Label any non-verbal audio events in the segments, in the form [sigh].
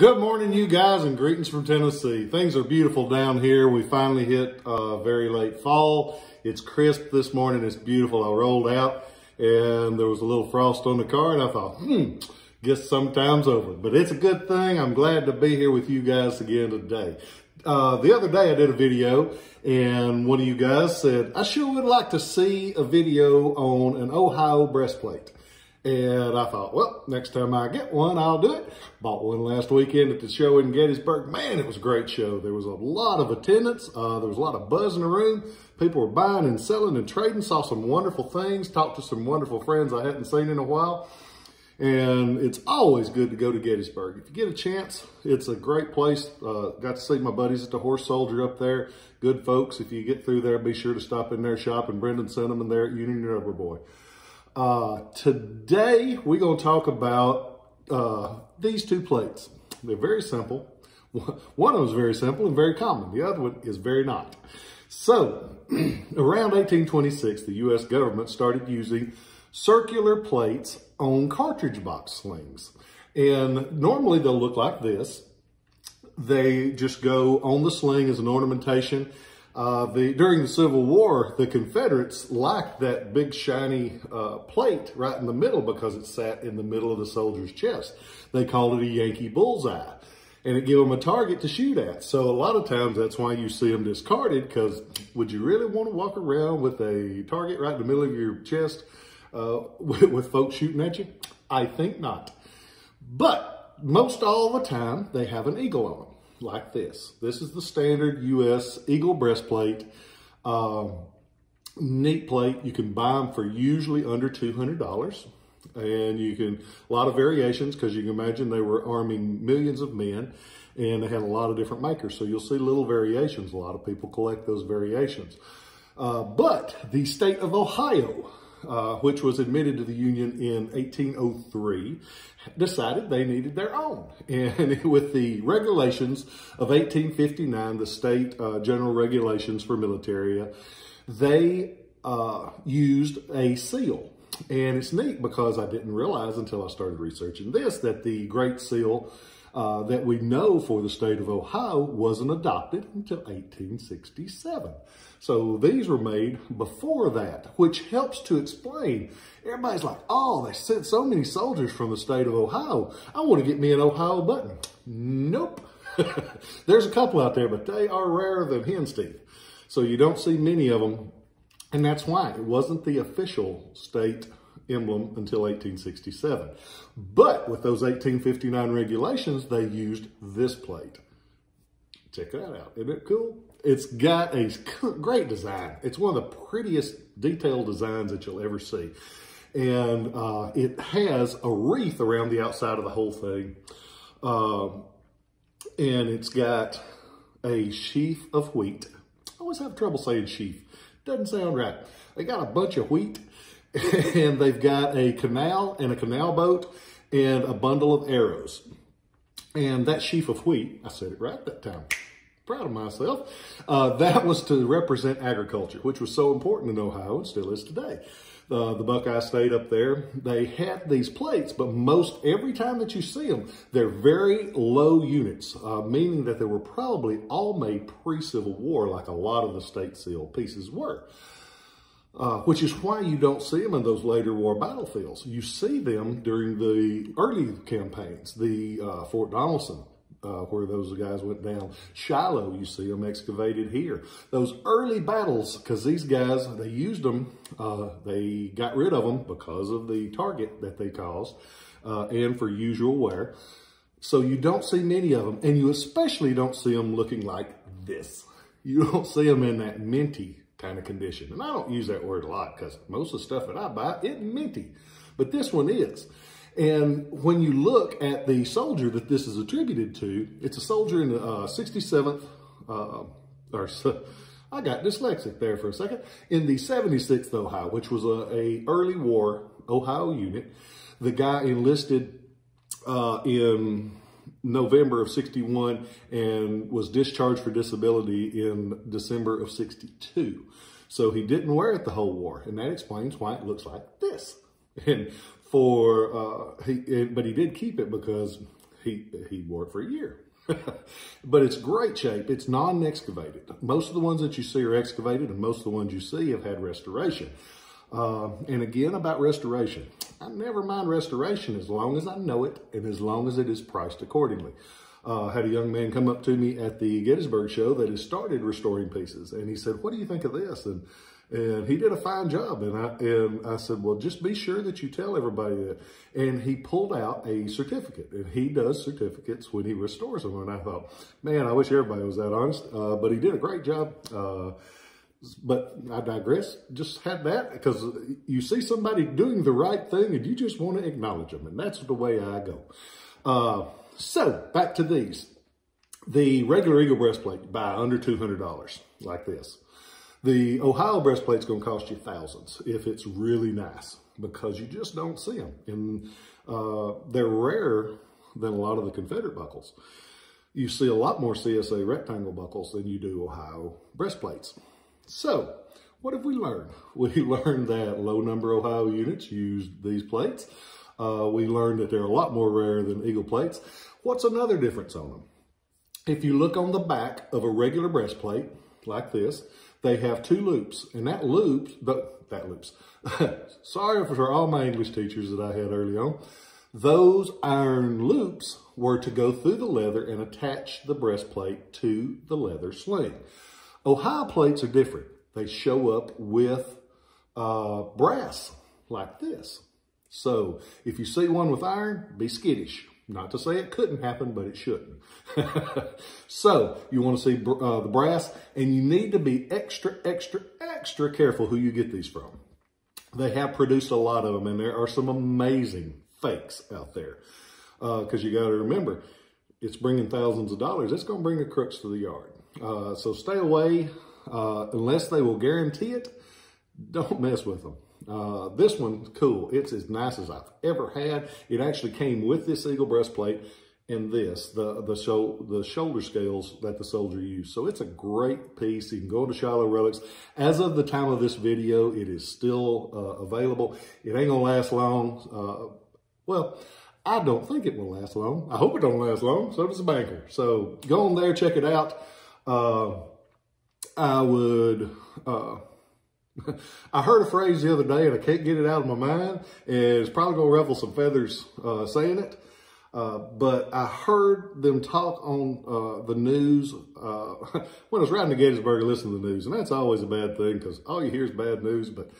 Good morning, you guys, and greetings from Tennessee. Things are beautiful down here. We finally hit uh, very late fall. It's crisp this morning. It's beautiful. I rolled out and there was a little frost on the car and I thought, hmm, guess sometime's over. But it's a good thing. I'm glad to be here with you guys again today. Uh, the other day I did a video and one of you guys said, I sure would like to see a video on an Ohio breastplate. And I thought, well, next time I get one, I'll do it. Bought one last weekend at the show in Gettysburg. Man, it was a great show. There was a lot of attendance. Uh, there was a lot of buzz in the room. People were buying and selling and trading. Saw some wonderful things. Talked to some wonderful friends I hadn't seen in a while. And it's always good to go to Gettysburg. If you get a chance, it's a great place. Uh, got to see my buddies at the Horse Soldier up there. Good folks. If you get through there, be sure to stop in there And Brendan sent them in there at Union Drummer Boy. Uh, today, we're going to talk about uh, these two plates. They're very simple. [laughs] One of them is very simple and very common. The other one is very not. So, [clears throat] around 1826, the U.S. government started using circular plates on cartridge box slings. And normally they'll look like this. They just go on the sling as an ornamentation uh, the, during the Civil War, the Confederates lacked that big shiny uh, plate right in the middle because it sat in the middle of the soldier's chest. They called it a Yankee bullseye. And it gave them a target to shoot at. So a lot of times that's why you see them discarded because would you really want to walk around with a target right in the middle of your chest uh, [laughs] with, with folks shooting at you? I think not. But most all the time, they have an eagle on them like this. This is the standard U.S. Eagle breastplate. Um, neat plate. You can buy them for usually under $200. And you can, a lot of variations because you can imagine they were arming millions of men and they had a lot of different makers. So you'll see little variations. A lot of people collect those variations. Uh, but the state of Ohio uh, which was admitted to the Union in 1803, decided they needed their own. [laughs] And with the regulations of 1859, the state uh, general regulations for military, they uh, used a seal. And it's neat because I didn't realize until I started researching this that the Great Seal uh, that we know for the state of Ohio wasn't adopted until 1867. So these were made before that, which helps to explain. Everybody's like, oh, they sent so many soldiers from the state of Ohio. I want to get me an Ohio button. Nope. [laughs] There's a couple out there, but they are rarer than hen's teeth. So you don't see many of them. And that's why it wasn't the official state emblem until 1867. But with those 1859 regulations, they used this plate. Check that out. Isn't it cool? It's got a great design. It's one of the prettiest detailed designs that you'll ever see. And uh, it has a wreath around the outside of the whole thing. Um, and it's got a sheaf of wheat. I always have trouble saying sheaf. Doesn't sound right. They got a bunch of wheat [laughs] and they've got a canal and a canal boat and a bundle of arrows. And that sheaf of wheat, I said it right that time, proud of myself, uh, that was to represent agriculture, which was so important in Ohio and still is today. Uh, the Buckeye State up there, they had these plates, but most every time that you see them, they're very low units, uh, meaning that they were probably all made pre-Civil War, like a lot of the state seal pieces were. Uh, which is why you don't see them in those later war battlefields. You see them during the early campaigns, the uh, Fort Donelson, uh, where those guys went down. Shiloh, you see them excavated here. Those early battles, because these guys, they used them, uh, they got rid of them because of the target that they caused uh, and for usual wear. So you don't see many of them, and you especially don't see them looking like this. You don't see them in that minty kind of condition. And I don't use that word a lot because most of the stuff that I buy isn't minty, but this one is. And when you look at the soldier that this is attributed to, it's a soldier in the uh, 67th, uh, or [laughs] I got dyslexic there for a second, in the 76th Ohio, which was a, a early war Ohio unit. The guy enlisted uh, in November of 61 and was discharged for disability in December of 62. So he didn't wear it the whole war, and that explains why it looks like this. [laughs] And for, uh, he, but he did keep it because he, he wore it for a year. [laughs] but it's great shape. It's non-excavated. Most of the ones that you see are excavated and most of the ones you see have had restoration. Uh, and again, about restoration. I never mind restoration as long as I know it and as long as it is priced accordingly. Uh, had a young man come up to me at the Gettysburg show that has started restoring pieces. And he said, what do you think of this? And and he did a fine job. And I, and I said, well, just be sure that you tell everybody that. And he pulled out a certificate and he does certificates when he restores them. And I thought, man, I wish everybody was that honest. Uh, but he did a great job. Uh, but I digress. Just had that because you see somebody doing the right thing and you just want to acknowledge them. And that's the way I go. Uh, so back to these. The regular Eagle breastplate, by under $200 like this. The Ohio breastplate's going to cost you thousands if it's really nice because you just don't see them. And uh, they're rarer than a lot of the Confederate buckles. You see a lot more CSA rectangle buckles than you do Ohio breastplates. So, what have we learned? [laughs] We learned that low number Ohio units use these plates. Uh, we learned that they're a lot more rare than Eagle plates. What's another difference on them? If you look on the back of a regular breastplate, like this, they have two loops, and that loops, that loops, [laughs] sorry for all my English teachers that I had early on, those iron loops were to go through the leather and attach the breastplate to the leather sling. Ohio plates are different. They show up with uh, brass like this. So if you see one with iron, be skittish. Not to say it couldn't happen, but it shouldn't. [laughs] so you want to see uh, the brass and you need to be extra, extra, extra careful who you get these from. They have produced a lot of them and there are some amazing fakes out there. Because uh, you got to remember, it's bringing thousands of dollars. It's going to bring the crooks to the yard. Uh, so stay away uh, unless they will guarantee it. Don't mess with them. Uh, this one's cool. It's as nice as I've ever had. It actually came with this eagle breastplate and this, the the, show, the shoulder scales that the soldier used. So it's a great piece. You can go to Shiloh Relics. As of the time of this video, it is still uh, available. It ain't gonna last long. Uh, well, I don't think it will last long. I hope it don't last long. So does the banker. So go on there, check it out. Uh, I would uh, [laughs] I heard a phrase the other day and I can't get it out of my mind. And it's probably going to ruffle some feathers uh, saying it. Uh, but I heard them talk on uh, the news uh, [laughs] when I was riding to Gettysburg listening to the news. And that's always a bad thing because all you hear is bad news. But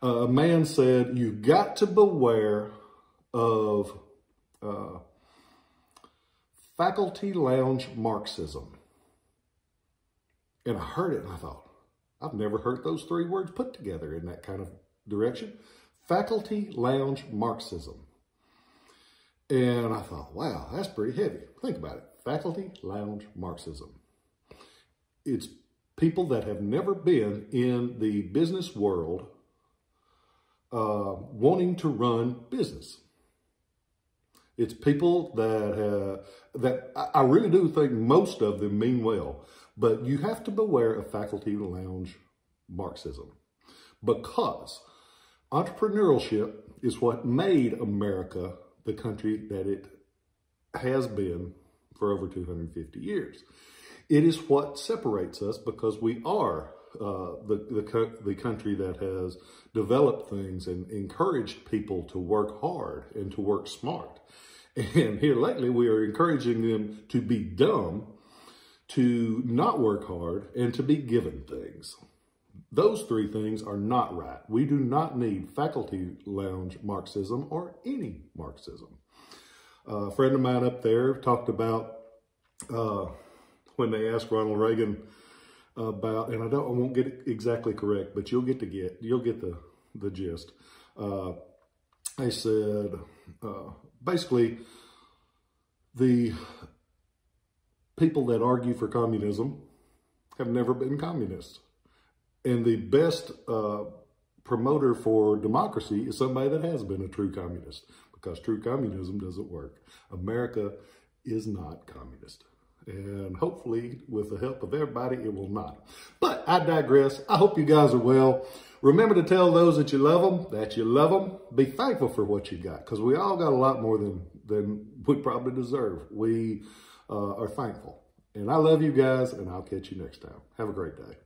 uh, a man said, you've got to beware of uh, faculty lounge Marxism. And I heard it and I thought, I've never heard those three words put together in that kind of direction. Faculty lounge Marxism. And I thought, wow, that's pretty heavy. Think about it. Faculty lounge Marxism. It's people that have never been in the business world uh, wanting to run business. It's people that uh, that I really do think most of them mean well. But you have to beware of faculty lounge Marxism because entrepreneurship is what made America the country that it has been for over 250 years. It is what separates us because we are uh, the, the, the country that has developed things and encouraged people to work hard and to work smart. And here lately, we are encouraging them to be dumb to not work hard, and to be given things. Those three things are not right. We do not need faculty lounge Marxism or any Marxism. Uh, a friend of mine up there talked about uh, when they asked Ronald Reagan about, and I don't, I won't get it exactly correct, but you'll get to get, you'll get the, the gist. Uh, they said, uh, basically, the people that argue for communism have never been communists. And the best uh, promoter for democracy is somebody that has been a true communist because true communism doesn't work. America is not communist. And hopefully, with the help of everybody, it will not. But I digress. I hope you guys are well. Remember to tell those that you love them that you love them. Be thankful for what you got because we all got a lot more than than we probably deserve. We uh, are thankful. And I love you guys, and I'll catch you next time. Have a great day.